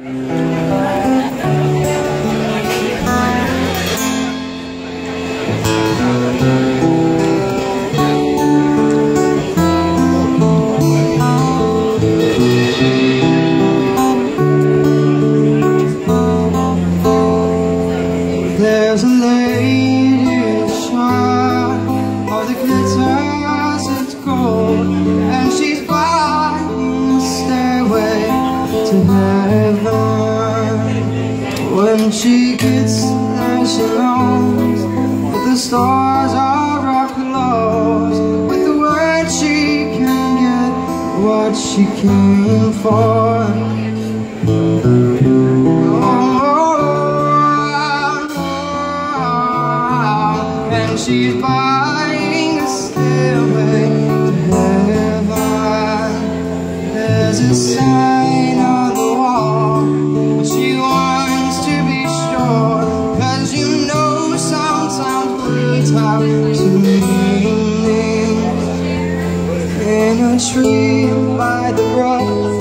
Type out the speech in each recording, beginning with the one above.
Mm-hmm. And she gets and she longs But the stars are rock lost With the words she can get What she came for oh, oh, oh, oh, And she's by tree by the brook.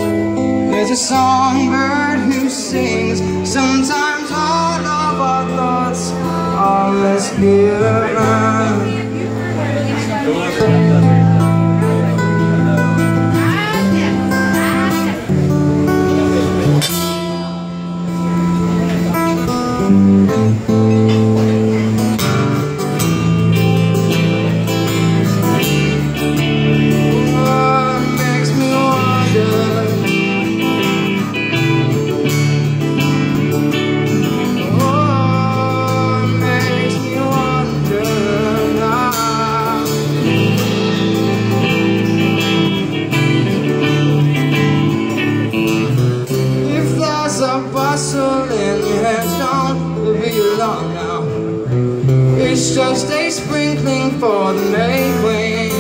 There's a songbird who sings. Sometimes all of our thoughts are less pure. has gone be long now. It's just a sprinkling for the May Queen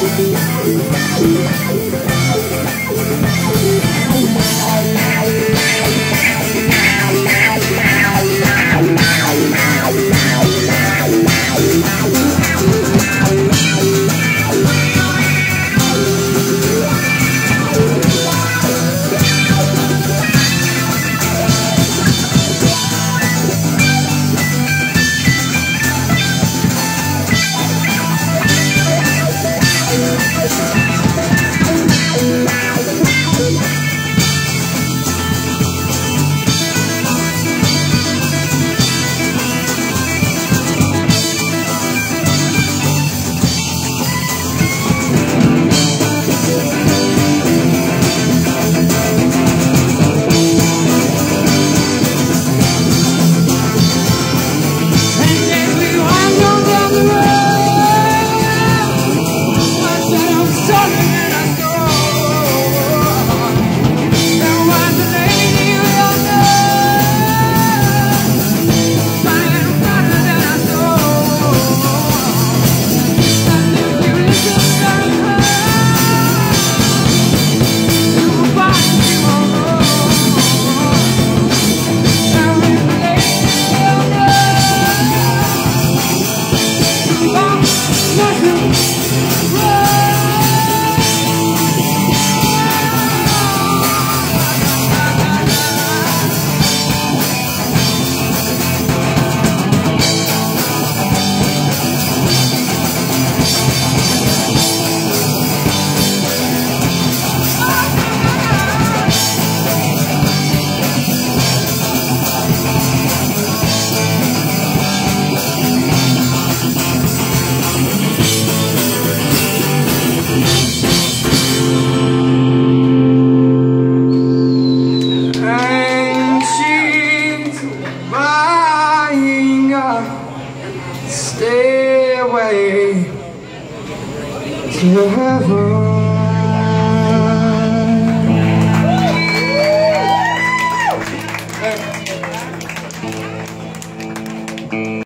Oh my God. Stairway to heaven.